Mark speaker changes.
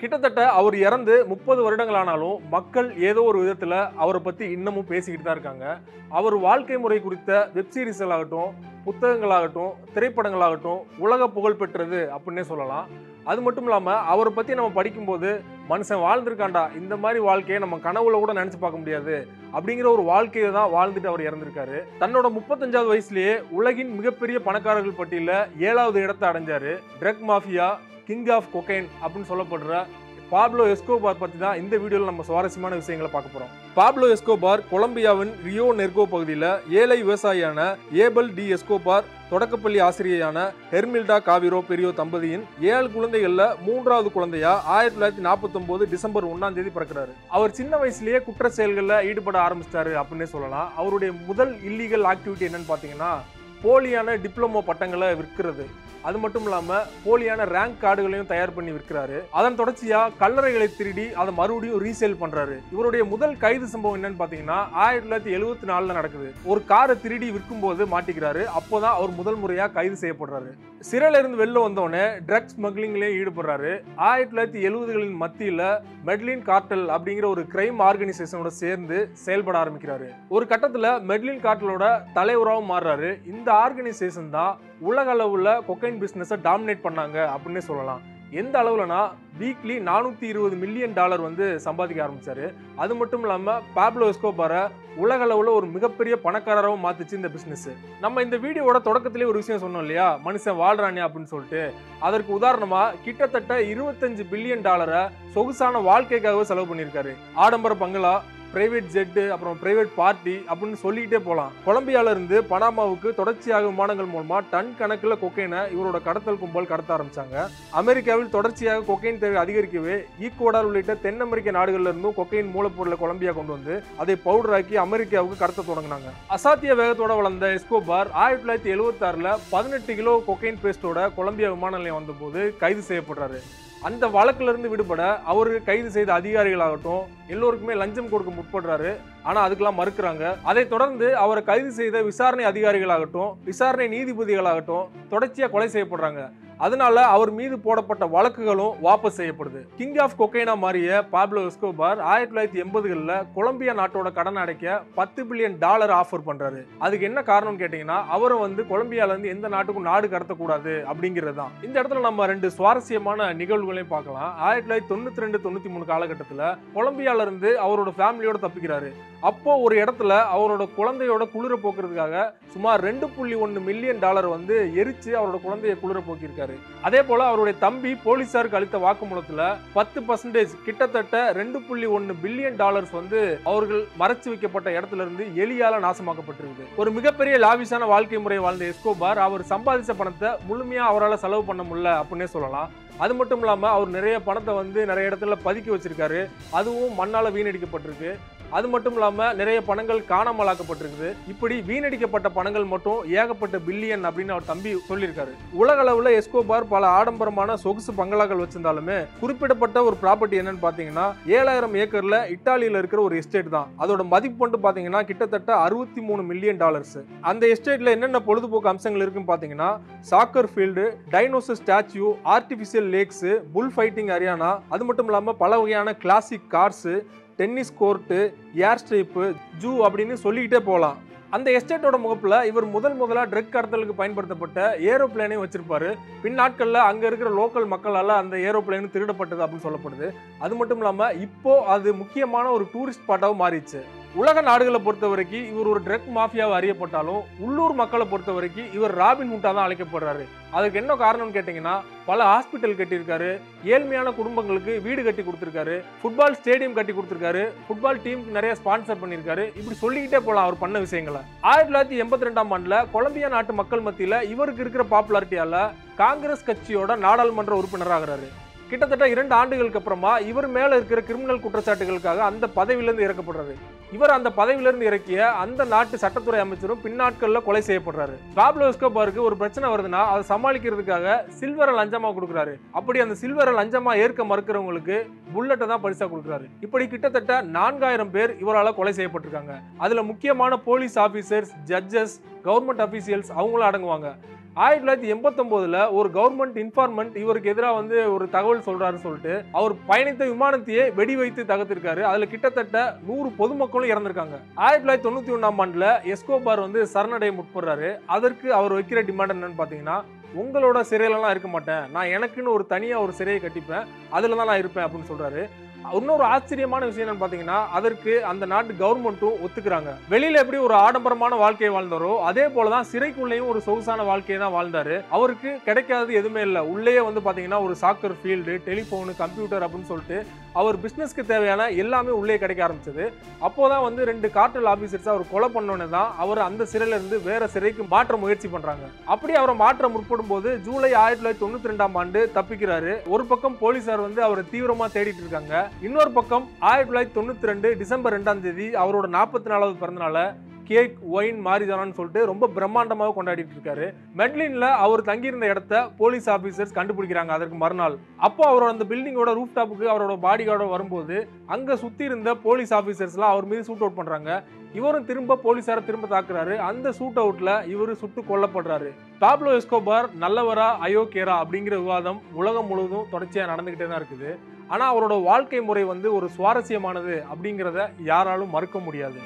Speaker 1: கிட்டத்தட்ட அவர் இறந்து முப்பது வருடங்கள் ஆனாலும் மக்கள் ஏதோ ஒரு விதத்தில் அவரை பற்றி இன்னமும் பேசிக்கிட்டு தான் இருக்காங்க. அவர் வாழ்க்கை முறை குறித்த வெப் ஆகட்டும் புத்தகங்களாகட்டும் திரைப்படங்களாகட்டும் உலக புகழ் பெற்றது அப்படின்னே சொல்லலாம். அது மட்டும் இல்லாமல் அவரை பற்றி நம்ம படிக்கும்போது மனுஷன் வாழ்ந்திருக்காண்டா இந்த மாதிரி வாழ்க்கையை நம்ம கனவுல கூட நினைச்சு பார்க்க முடியாது. அப்படிங்கிற ஒரு வாழ்க்கையை தான் வாழ்ந்துட்டு அவர் இறந்திருக்காரு. தன்னோட முப்பத்தஞ்சாவது வயசுலயே உலகின் மிகப்பெரிய பணக்காரர்கள் பட்டியல ஏழாவது இடத்தை அடைஞ்சாரு. Drug mafia king of cocaine அப்படின்னு சொல்லப்படுற பாப்லோ எஸ்கோபார் பற்றி தான் இந்த வீடியோவில் நம்ம சுவாரஸ்யமான விஷயங்களை பார்க்க போகிறோம் பாப்லோ எஸ்கோபார் கொலம்பியாவின் ரியோ நெர்கோ பகுதியில் ஏழை விவசாயியான ஏபல் டி எஸ்கோபார் தொடக்கப்பள்ளி ஆசிரியையான ஹெர்மில்டா காவிரோ பெரியோ தம்பதியின் ஏழு குழந்தைகள்ல மூன்றாவது குழந்தையா ஆயிரத்தி தொள்ளாயிரத்தி நாற்பத்தொம்போது டிசம்பர் ஒன்னாம் தேதி பிறக்கிறாரு. அவர் சின்ன வயசுலயே குற்ற செயல்களில் ஈடுபட ஆரம்பிச்சிட்டாரு அப்படின்னே சொல்லலாம். அவருடைய முதல் இல்லீகல் ஆக்டிவிட்டி என்னன்னு பார்த்தீங்கன்னா போலியான டிப்ளமோ பட்டங்களை விற்கிறது. அது மட்டும் இல்லாமல் போலியான ரேங்க் கார்டுகளையும் தயார் பண்ணி விற்கிறாரு. அதன் தொடர்ச்சியா கல்லறைகளை திருடி அதை மறுபடியும் ரீசேல் பண்றாரு. இவருடைய முதல் கைது சம்பவம் என்னன்னு பார்த்தீங்கன்னா ஆயிரத்தி தொள்ளாயிரத்தி எழுபத்தி நாலுல நடக்குது. ஒரு காரை திருடி விற்கும் போது மாட்டிக்கிறாரு. அப்போதான் அவர் முதல் முறையாக கைது செய்யப்படுறாரு. சிறையிலிருந்து வெளில வந்தோடனே ட்ரக்ஸ் ஸ்மக்லிங்லேயே ஈடுபடுறாரு. ஆயிரத்தி தொள்ளாயிரத்தி எழுபதுகளின் மத்தியில் மெட்லின் கார்டல் அப்படிங்கிற ஒரு கிரைம் ஆர்கனைசேஷனோட சேர்ந்து செயல்பட ஆரம்பிக்கிறாரு. ஒரு கட்டத்தில் மெட்லின் கார்டலோட தலைவராகவும் மாறுறாரு. இந்த ஆர்கனைசேஷன் தான் உலக அளவில் கொக்கைன் பிஸ்னஸை டாமினேட் பண்ணாங்க அப்படின்னே சொல்லலாம். எந்த அளவுலனா வீக்லி நானூற்றி இருபது மில்லியன் டாலர் வந்து சம்பாதிக்க ஆரம்பித்தார் அது மட்டும் இல்லாமல் பாப்லோ எஸ்கோபாரை உலக அளவில் ஒரு மிகப்பெரிய பணக்காரராகவும் மாற்றுச்சு இந்த பிஸ்னஸ் நம்ம இந்த வீடியோவோட தொடக்கத்திலே ஒரு விஷயம் சொன்னோம் இல்லையா? மனுஷன் வாழ்றானே அப்படின்னு சொல்லிட்டு. அதற்கு உதாரணமாக கிட்டத்தட்ட இருபத்தஞ்சு பில்லியன் டாலரை சொகுசான வாழ்க்கைக்காகவே செலவு பண்ணியிருக்காரு. ஆடம்பர பங்களா பிரைவேட் ஜெட்டு அப்புறம் பிரைவேட் பார்ட்டி அப்படின்னு சொல்லிக்கிட்டே போகலாம். கொலம்பியாவிலிருந்து பனாமாவுக்கு தொடர்ச்சியாக விமானங்கள் மூலமாக டன் கணக்கில் கொக்கைனை இவரோட கடத்தல் கும்பல் கடத்த ஆரம்பித்தாங்க அமெரிக்காவில் தொடர்ச்சியாக கொக்கைன் தேவை அதிகரிக்கவே ஈக்குவடார் உள்ளிட்ட தென் அமெரிக்க நாடுகளிலிருந்தும் கொக்கைன் மூலப்பொருளை கொலம்பியா கொண்டு வந்து அதை பவுடராக்கி அமெரிக்காவுக்கு கடத்த தொடங்கினாங்க. அசாத்திய வேகத்தோட வளர்ந்த எஸ்கோபார் ஆயிரத்தி தொள்ளாயிரத்தி எழுபத்தாறில் பதினெட்டு கிலோ கொக்கைன் பேஸ்டோட கொலம்பியா விமான நிலையம் வந்தபோது கைது செய்யப்படுறாரு. அந்த வழக்கிலிருந்து விடுபட அவர் கைது செய்த அதிகாரிகளாகட்டும் எல்லோருக்குமே லஞ்சம் கொடுக்க முற்படுறாரு. ஆனால் அதுக்கெல்லாம் மறுக்கிறாங்க. அதை தொடர்ந்து அவரை கைது செய்த விசாரணை அதிகாரிகளாகட்டும் விசாரணை நீதிபதிகளாகட்டும் தொடர்ச்சியாக கொலை செய்யப்படுறாங்க. அதனால அவர் மீது போடப்பட்ட வழக்குகளும் வாபஸ் செய்யப்படுது. கிங் ஆஃப் கொக்கைனா மாறிய பாப்லோ எஸ்கோபார் ஆயிரத்தி தொள்ளாயிரத்தி எண்பதுகளில் கொலம்பியா நாட்டோட கடன் அடைக்க பத்து பில்லியன் டாலர் ஆஃபர் பண்றாரு. அதுக்கு என்ன காரணம் கேட்டீங்கன்னா அவரை வந்து கொலம்பியால இருந்து எந்த நாட்டுக்கும் நாடு கடத்தக்கூடாது அப்படிங்கிறது தான் இந்த இடத்துல நம்ம ரெண்டு சுவாரஸ்யமான நிகழ்வுகளையும் பார்க்கலாம். ஆயிரத்தி தொள்ளாயிரத்தி தொண்ணூத்தி ரெண்டு தொண்ணூத்தி மூணு காலகட்டத்தில் கொலம்பியால இருந்து அவரோட ஃபேமிலியோட தப்பிக்கிறாரு. அப்போ ஒரு இடத்துல அவரோட குழந்தையோட குளிர போக்குறதுக்காக சுமார் ரெண்டு புள்ளி ஒன்று மில்லியன் டாலர் வந்து எரிச்சு அவரோட குழந்தைய குளிர போக்கியிருக்காரு. அதே போல அவருடைய தம்பி போலீசாருக்கு அளித்த வாக்குமூலத்துல பத்து பர்சன்டேஜ் கிட்டத்தட்ட ரெண்டு புள்ளி ஒன்று பில்லியன் டாலர்ஸ் வந்து அவர்கள் மறைச்சு வைக்கப்பட்ட இடத்துல இருந்து எலியால நாசமாக்கப்பட்டிருக்கு. ஒரு மிகப்பெரிய லாவிஷான வாழ்க்கை முறை வாழ்ந்த எஸ்கோபார் அவர் சம்பாதிச்ச பணத்தை முழுமையா அவரால் செலவு பண்ண முடியல அப்படின்னே சொல்லலாம். அது மட்டும் இல்லாமல் அவர் நிறைய பணத்தை வந்து நிறைய இடத்துல பதுக்கி வச்சிருக்காரு. அதுவும் மண்ணால வீணடிக்கப்பட்டிருக்கு. அது மட்டும் இல்லாமல் நிறைய பணங்கள் காணாமலாக்கப்பட்டிருக்குது. இப்படி வீணடிக்கப்பட்ட பணங்கள் மட்டும் ஏகப்பட்ட பில்லியன் அப்படின்னு அவர் தம்பி சொல்லியிருக்காரு. உலக அளவில் எஸ்கோபார் பல ஆடம்பரமான சொகுசு பங்களாக்கள் வச்சிருந்தாலுமே குறிப்பிடப்பட்ட ஒரு ப்ராப்பர்ட்டி என்னன்னு பார்த்தீங்கன்னா ஏழாயிரம் ஏக்கர்ல இட்டாலியில் இருக்கிற ஒரு எஸ்டேட் தான். அதோட மதிப்பு மட்டும் பார்த்தீங்கன்னா கிட்டத்தட்ட அறுபத்தி மூணு மில்லியன் டாலர்ஸ் அந்த எஸ்டேட்ல என்னென்ன பொழுதுபோக்கு அம்சங்கள் இருக்குன்னு பார்த்தீங்கன்னா soccer field dinosaur statue artificial lakes bull fighting arena அது மட்டும் இல்லாமல் பல வகையான classic cars tennis court airstrip zoo அப்படின்னு சொல்லிக்கிட்டே போகலாம். அந்த எஸ்டேட்டோட முகப்பில் இவர் முதல் முதலாக ட்ரக் கடத்தலுக்கு பயன்படுத்தப்பட்ட ஏரோப்ளேனையும் வச்சிருப்பாரு. பின் நாட்களில் அங்கே இருக்கிற லோக்கல் மக்களால் அந்த ஏரோப்ளேன் திருடப்பட்டது அப்படின்னு சொல்லப்படுது. அது மட்டும் இல்லாமல் இப்போது அது முக்கியமான ஒரு டூரிஸ்ட் ஸ்பாட்டாகவும் மாறிடுச்சு. உலக நாடுகளை பொறுத்த வரைக்கும் இவர் ஒரு ட்ரக் மாஃபியாவை அறியப்பட்டாலும் உள்ளூர் மக்களை பொறுத்த வரைக்கும் இவர் ராபின் ஹுட்டா தான் அழைக்கப்படுறாரு. அதுக்கு என்ன காரணம்னு கேட்டிங்கன்னா பல ஹாஸ்பிட்டல் கட்டியிருக்காரு ஏழ்மையான குடும்பங்களுக்கு வீடு கட்டி கொடுத்துருக்காரு ஃபுட்பால் ஸ்டேடியம் கட்டி கொடுத்துருக்காரு ஃபுட்பால் டீமுக்கு நிறைய ஸ்பான்சர் பண்ணியிருக்காரு. இப்படி சொல்லிக்கிட்டே போகலாம் அவர் பண்ண விஷயங்களை. ஆயிரத்தி தொள்ளாயிரத்தி எண்பத்தி ரெண்டாம் ஆண்டுல கொலம்பியா நாட்டு மக்கள் மத்தியில் இவருக்கு இருக்கிற பாப்புலாரிட்டியால காங்கிரஸ் கட்சியோட நாடாளுமன்ற உறுப்பினராகிறாரு. கிட்டத்தட்ட இரண்டு ஆண்டுகளுக்கு அப்புறமா இவர் மேலே இருக்கிற கிரிமினல் குற்றச்சாட்டுகளுக்காக அந்த பதவியிலிருந்து இறக்கப்படுறாரு இவர் அந்த பதவியிலிருந்து இறக்கிய அந்த நாட்டு சட்டத்துறை அமைச்சரும் பின்னாட்களில் கொலை செய்யப்படுறாரு. பாப்லோ எஸ்கோபாருக்கு ஒரு பிரச்சனை வருதுன்னா அதை சமாளிக்கிறதுக்காக சில்வரை லஞ்சமாக கொடுக்குறாரு. அப்படி அந்த சில்வரை லஞ்சமாக ஏற்க மறுக்கிறவங்களுக்கு புல்லட்டை தான் பரிசாக கொடுக்குறாரு. இப்படி கிட்டத்தட்ட நான்காயிரம் பேர் இவரால் கொலை செய்யப்பட்டிருக்காங்க. அதில் முக்கியமான police officers judges government officials அவங்களும் அடங்குவாங்க. ஆயிரத்தி தொள்ளாயிரத்தி எண்பத்தொம்போதில் ஒரு கவர்மெண்ட் இன்ஃபார்மெண்ட் இவருக்கு எதிராக வந்து ஒரு தகவல் சொல்றாரு சொல்லிட்டு அவர் பயணித்த விமானத்தையே வெடி வைத்து தகர்த்திருக்காரு. அதுல கிட்டத்தட்ட நூறு பொதுமக்களும் இறந்திருக்காங்க. ஆயிரத்தி தொள்ளாயிரத்தி தொண்ணூத்தி ஒன்றாம் ஆண்டுல எஸ்கோபார் வந்து சரணடைய முற்படுறாரு. அதற்கு அவர் வைக்கிற டிமாண்ட் என்னன்னு பாத்தீங்கன்னா உங்களோட சிறையிலலாம் இருக்க மாட்டேன். நான் எனக்குன்னு ஒரு தனியா ஒரு சிறையை கட்டிப்பேன். அதுல தான் நான் இருப்பேன் அப்படின்னு சொல்றாரு. இன்னொரு ஆச்சரியமான விஷயம் என்னன்னு பார்த்தீங்கன்னா அதற்கு அந்த நாட்டு கவர்மெண்ட்டும் ஒத்துக்கிறாங்க. வெளியில எப்படி ஒரு ஆடம்பரமான வாழ்க்கையை வாழ்ந்தாரோ அதே போலதான் சிறைக்குள்ளேயும் ஒரு சொகுசான வாழ்க்கையை தான் வாழ்ந்தாரு. அவருக்கு கிடைக்காதது எதுவுமே இல்லை. உள்ளேயே வந்து பாத்தீங்கன்னா ஒரு சாக்கர் ஃபீல்டு டெலிஃபோனு கம்ப்யூட்டர் அப்படின்னு சொல்லிட்டு அவர் பிசினஸ்க்கு தேவையான எல்லாமே உள்ளே கிடைக்க ஆரம்பிச்சது. அப்போதான் வந்து ரெண்டு கார்டல் ஆபீசர்ஸ் அவர் கொலை பண்ணோன்னு தான் அவர் அந்த சிறையில இருந்து வேற சிறைக்கு மாற்ற முயற்சி பண்றாங்க. அப்படி அவரை மாற்ற முற்படும் போது ஜூலை ஆயிரத்தி தொள்ளாயிரத்தி தொண்ணூத்தி ரெண்டாம் ஆண்டு தப்பிக்கிறாரு. ஒரு பக்கம் போலீசார் வந்து அவரை தீவிரமா தேடிட்டு இருக்காங்க. இன்னொரு பக்கம் ஆயிரத்தி தொள்ளாயிரத்தி தொண்ணூத்தி ரெண்டு டிசம்பர் ரெண்டாம் தேதி அவரோட நாற்பத்தி நாலாவது பிறந்தநாள கேக் ஒயின் மாரிதானான்னு சொல்லிட்டு ரொம்ப பிரம்மாண்டமாக கொண்டாடிட்டு இருக்காரு. மெட்லின்ல அவர் தங்கியிருந்த இடத்த போலீஸ் ஆபீசர்ஸ் கண்டுபிடிக்கிறாங்க அதற்கு மறுநாள். அப்போ அவரோட அந்த பில்டிங்கோட ரூஃப் டாப்புக்கு அவரோட பாடி கார்டோட வரும்போது அங்க சுத்தி இருந்த போலீஸ் ஆபீசர்ஸ்லாம் அவர் மீது சூட் அவுட் பண்றாங்க. இவரும் திரும்ப போலீஸார திரும்ப தாக்குறாரு. அந்த சூட் அவுட்ல இவர் சுட்டு கொல்லப்படுறாரு. பாப்லோ எஸ்கோபார் நல்லவரா அயோக்கியரா அப்படிங்கிற விவாதம் உலகம் முழுவதும் தொடர்ச்சியா நடந்துகிட்டே தான் இருக்குது. ஆனால் அவரோட வாழ்க்கை முறை வந்து ஒரு சுவாரஸ்யமானது அப்படிங்கிறத யாராலும் மறுக்க முடியாது.